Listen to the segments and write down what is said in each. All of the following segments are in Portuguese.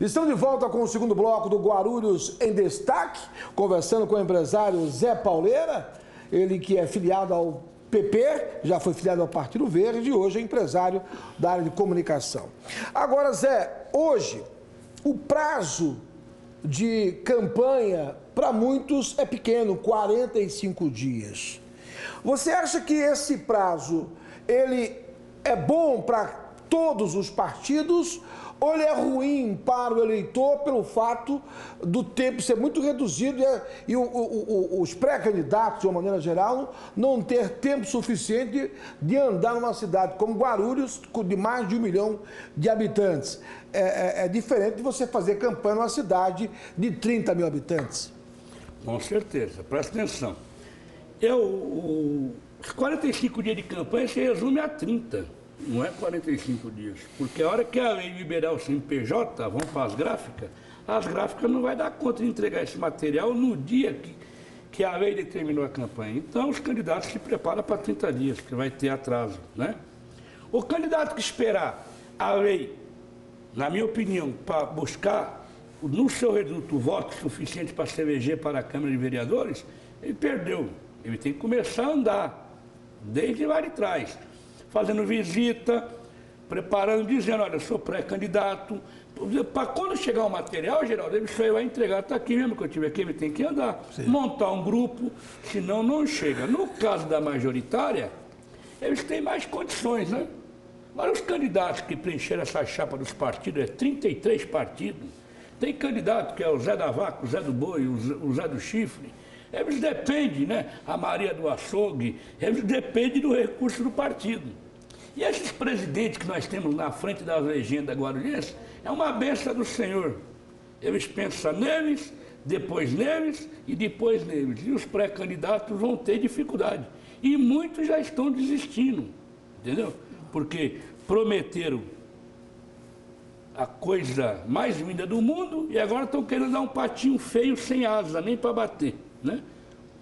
Estamos de volta com o segundo bloco do Guarulhos em Destaque, conversando com o empresário Zé Pauleira, ele que é filiado ao PP, já foi filiado ao Partido Verde e hoje é empresário da área de comunicação. Agora, Zé, hoje o prazo de campanha para muitos é pequeno, 45 dias. Você acha que esse prazo ele é bom para todos os partidos ou ele é ruim para o eleitor pelo fato do tempo ser muito reduzido e, e o, o, o, os pré-candidatos, de uma maneira geral, não ter tempo suficiente de andar numa cidade como Guarulhos, de mais de um milhão de habitantes. É, é, é diferente de você fazer campanha numa cidade de 30 mil habitantes. Com certeza, presta atenção. Eu, os 45 dias de campanha se resume a 30 não é 45 dias. Porque a hora que a lei liberar o CNPJ, vão para as gráficas, as gráficas não vai dar conta de entregar esse material no dia que, que a lei determinou a campanha. Então os candidatos se preparam para 30 dias, que vai ter atraso. Né? O candidato que esperar a lei, na minha opinião, para buscar no seu reduto votos suficiente para se eleger para a Câmara de Vereadores, ele perdeu. Ele tem que começar a andar, desde lá de trás fazendo visita, preparando, dizendo, olha, eu sou pré-candidato. Para quando chegar o material, Geraldo, ele vai entregar, está aqui mesmo que eu tive aqui, ele tem que andar, Sim. montar um grupo, senão não chega. No caso da majoritária, eles têm mais condições, né? Mas os candidatos que preencheram essa chapa dos partidos, é 33 partidos, tem candidato que é o Zé da Vaca, o Zé do Boi, o Zé do Chifre, eles dependem, né? A Maria do Açougue, eles dependem do recurso do partido. E esses presidentes que nós temos na frente das legendas guarulhenses é uma benção do Senhor. Eles pensam neles, depois neles e depois neles. E os pré-candidatos vão ter dificuldade. E muitos já estão desistindo, entendeu? Porque prometeram a coisa mais linda do mundo e agora estão querendo dar um patinho feio sem asa, nem para bater, né?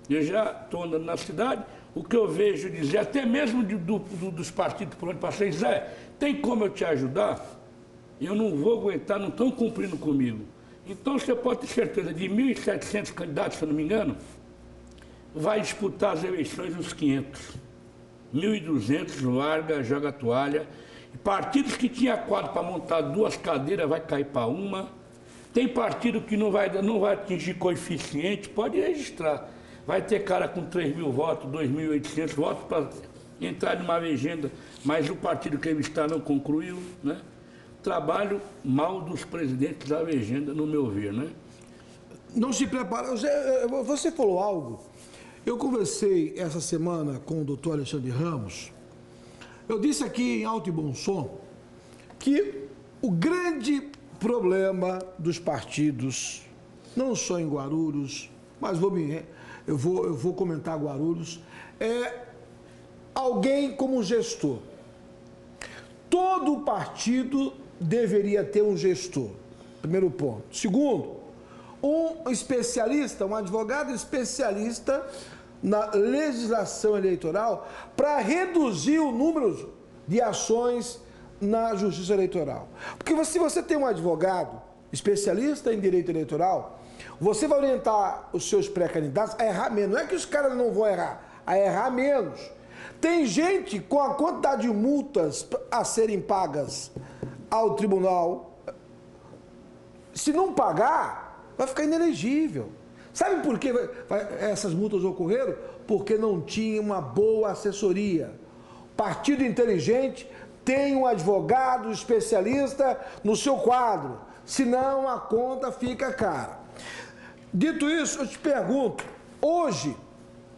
Eu já estou andando na cidade, o que eu vejo dizer, até mesmo de, do, do, dos partidos por onde passei, Zé, tem como eu te ajudar? Eu não vou aguentar, não estão cumprindo comigo. Então você pode ter certeza, de 1.700 candidatos, se eu não me engano, vai disputar as eleições uns 500. 1.200 larga, joga a toalha. Partidos que tinha quatro para montar duas cadeiras vai cair para uma. Tem partido que não vai, não vai atingir coeficiente, pode registrar. Vai ter cara com 3 mil votos, 2.800 votos para entrar numa legenda, mas o partido que ele está não concluiu, né? Trabalho mal dos presidentes da legenda, no meu ver, né? Não se prepara. Você falou algo. Eu conversei essa semana com o doutor Alexandre Ramos. Eu disse aqui em alto e bom som que o grande problema dos partidos, não só em Guarulhos, mas vou me eu vou, eu vou comentar Guarulhos, é alguém como gestor. Todo partido deveria ter um gestor. Primeiro ponto. Segundo, um especialista, um advogado especialista na legislação eleitoral para reduzir o número de ações na justiça eleitoral. Porque se você tem um advogado especialista em direito eleitoral, você vai orientar os seus pré-candidatos a errar menos. Não é que os caras não vão errar, a errar menos. Tem gente com a quantidade de multas a serem pagas ao tribunal, se não pagar, vai ficar inelegível. Sabe por que essas multas ocorreram? Porque não tinha uma boa assessoria. Partido inteligente tem um advogado especialista no seu quadro, senão a conta fica cara. Dito isso, eu te pergunto, hoje,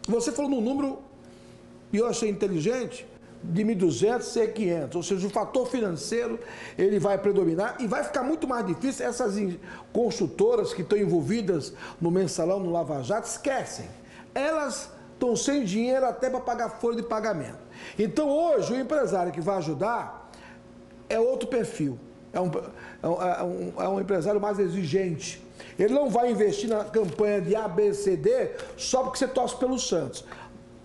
você falou num número, e eu achei inteligente, de 1.200 ser 500, ou seja, o fator financeiro ele vai predominar e vai ficar muito mais difícil. Essas consultoras que estão envolvidas no mensalão, no Lava Jato, esquecem. Elas estão sem dinheiro até para pagar folha de pagamento. Então hoje o empresário que vai ajudar é outro perfil. É um, é um, é um é empresário mais exigente ele não vai investir na campanha de ABCD só porque você torce pelo Santos.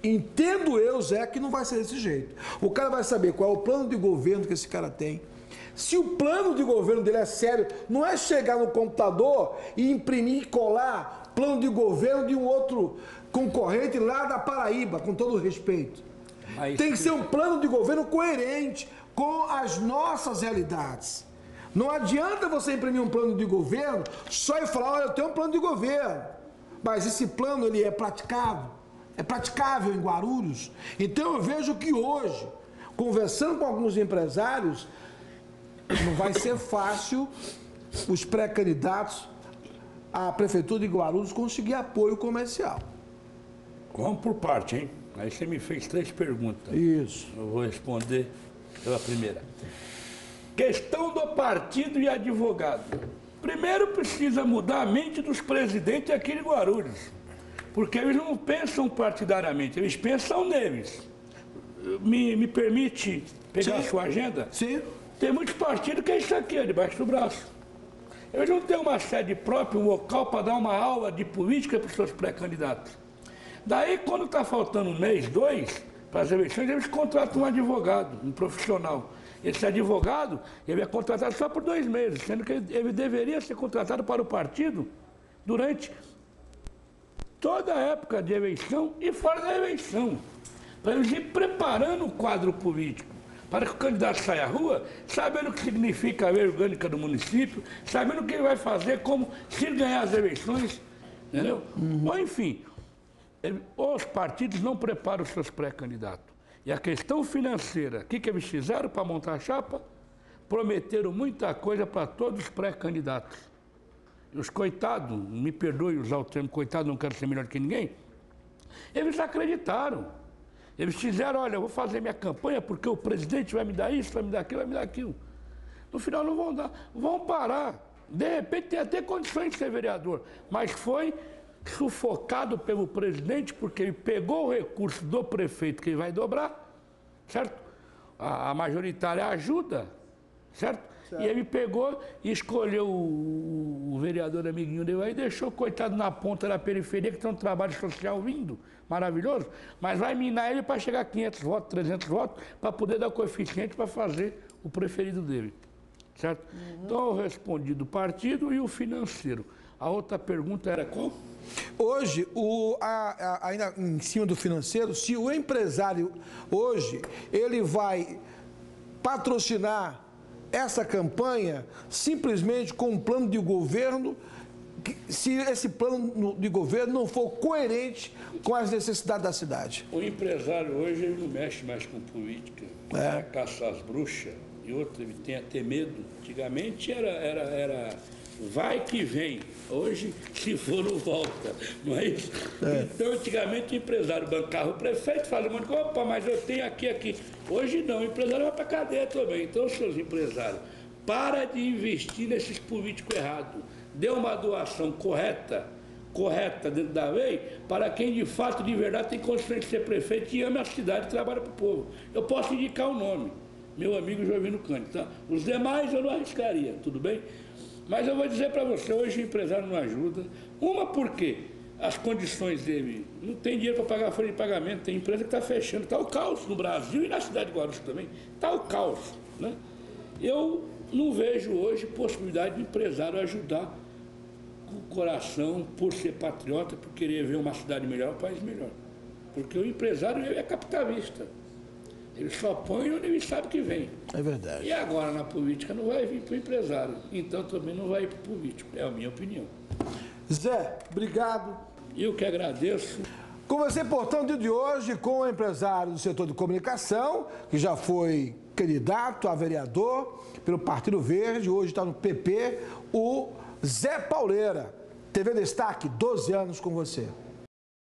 Entendo eu, Zé, que não vai ser desse jeito. O cara vai saber qual é o plano de governo que esse cara tem, Se o plano de governo dele é sério, não é chegar no computador e imprimir e colar plano de governo de um outro concorrente lá da Paraíba, com todo respeito. Mas Tem que ser um plano de governo coerente com as nossas realidades. Não adianta você imprimir um plano de governo só e falar, olha, eu tenho um plano de governo. Mas esse plano ele é praticável? É praticável em Guarulhos? Então eu vejo que hoje, conversando com alguns empresários, não vai ser fácil os pré-candidatos à Prefeitura de Guarulhos conseguir apoio comercial. Vamos por parte, hein? Aí você me fez três perguntas. Isso. Eu vou responder pela primeira. Questão do partido e advogado. Primeiro precisa mudar a mente dos presidentes aqui de Guarulhos. Porque eles não pensam partidariamente, eles pensam neles. Me, me permite pegar Sim. a sua agenda? Sim. Tem muitos partidos que é isso aqui, debaixo do braço. Eles não têm uma sede própria, um local para dar uma aula de política para os seus pré-candidatos. Daí, quando está faltando um mês, dois, para as eleições, eles contratam um advogado, um profissional. Esse advogado, ele é contratado só por dois meses, sendo que ele deveria ser contratado para o partido durante toda a época de eleição e fora da eleição, para eles ir preparando o quadro político para que o candidato saia à rua, sabendo o que significa a lei orgânica do município, sabendo o que ele vai fazer, como se ele ganhar as eleições, entendeu? Uhum. Ou enfim, ele, os partidos não preparam os seus pré-candidatos. E a questão financeira, o que, que eles fizeram para montar a chapa? Prometeram muita coisa para todos os pré-candidatos. Os coitados, me perdoe usar o termo coitado, não quero ser melhor que ninguém, eles acreditaram. Eles fizeram, olha, eu vou fazer minha campanha porque o presidente vai me dar isso, vai me dar aquilo, vai me dar aquilo. No final não vão dar, vão parar. De repente tem até condições de ser vereador, mas foi sufocado pelo presidente porque ele pegou o recurso do prefeito que ele vai dobrar, certo? A, a majoritária ajuda, certo? Certo. E ele pegou e escolheu o, o vereador amiguinho dele aí e deixou, coitado, na ponta da periferia, que tem um trabalho social lindo, maravilhoso, mas vai minar ele para chegar a 500 votos, 300 votos, para poder dar coeficiente para fazer o preferido dele. Certo? Uhum. Então, eu respondi do partido e o financeiro. A outra pergunta era qual? Hoje, o, a, a, ainda em cima do financeiro, se o empresário hoje ele vai patrocinar essa campanha simplesmente com um plano de governo, se esse plano de governo não for coerente com as necessidades da cidade. O empresário hoje ele não mexe mais com política, é. caçar as bruxas e outro, ele tem até medo. Antigamente era, era, era vai que vem. Hoje, se for, não volta. É. Então, antigamente, o empresário bancava o prefeito, coisa, opa, mas eu tenho aqui, aqui. Hoje não, o empresário vai para a cadeia também. Então, seus empresários, para de investir nesses políticos errados. Dê uma doação correta, correta dentro da lei, para quem de fato, de verdade, tem condições de ser prefeito e ama a cidade e trabalha para o povo. Eu posso indicar o nome, meu amigo Jovino Cândido. Tá? Os demais eu não arriscaria, tudo bem? Mas eu vou dizer para você, hoje o empresário não ajuda. Uma porque as condições dele, não tem dinheiro para pagar a folha de pagamento, tem empresa que está fechando, está o caos no Brasil e na cidade de Guarulhos também, está o caos. Né? Eu não vejo hoje possibilidade de empresário ajudar com o coração, por ser patriota, por querer ver uma cidade melhor, um país melhor. Porque o empresário é capitalista. Ele só põe onde ele sabe que vem. É verdade. E agora na política não vai vir para o empresário. Então também não vai ir para o político. É a minha opinião. Zé, obrigado. Eu que agradeço. Conversei, portanto, de hoje com o empresário do setor de comunicação, que já foi candidato a vereador pelo Partido Verde, hoje está no PP, o Zé Pauleira. TV Destaque, 12 anos com você.